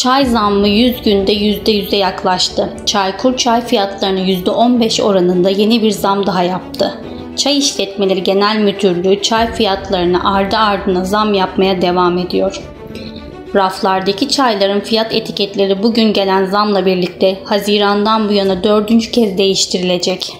Çay zammı 100 günde %100'e yaklaştı. Çaykur çay fiyatlarını %15 oranında yeni bir zam daha yaptı. Çay İşletmeleri Genel Müdürlüğü çay fiyatlarını ardı ardına zam yapmaya devam ediyor. Raflardaki çayların fiyat etiketleri bugün gelen zamla birlikte Haziran'dan bu yana dördüncü kez değiştirilecek.